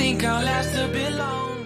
think I'll last a bit longer.